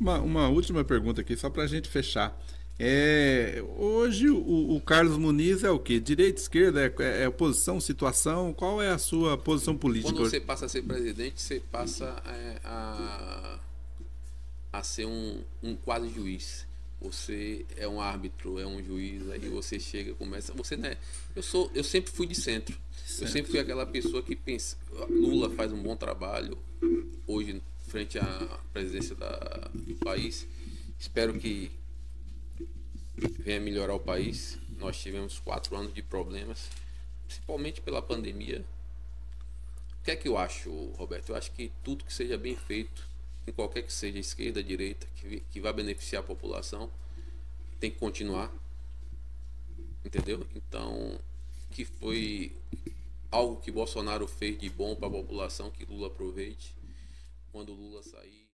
Uma, uma última pergunta aqui, só para a gente fechar. É, hoje o, o, Carlos Muniz é o que? Direita, esquerda, é, é, oposição, situação? Qual é a sua posição política? Quando você passa a ser presidente, você passa é, a, a ser um, um quase juiz. Você é um árbitro, é um juiz, aí você chega, começa. Você né? Eu sou, eu sempre fui de centro. centro. Eu sempre fui aquela pessoa que pensa. Lula faz um bom trabalho hoje frente à presidência da, do país. Espero que venha melhorar o país. Nós tivemos quatro anos de problemas, principalmente pela pandemia. O que é que eu acho, Roberto? Eu acho que tudo que seja bem feito, em qualquer que seja, esquerda, direita, que, que vai beneficiar a população, tem que continuar. Entendeu? Então, que foi algo que Bolsonaro fez de bom para a população, que Lula aproveite. Quando Lula sair.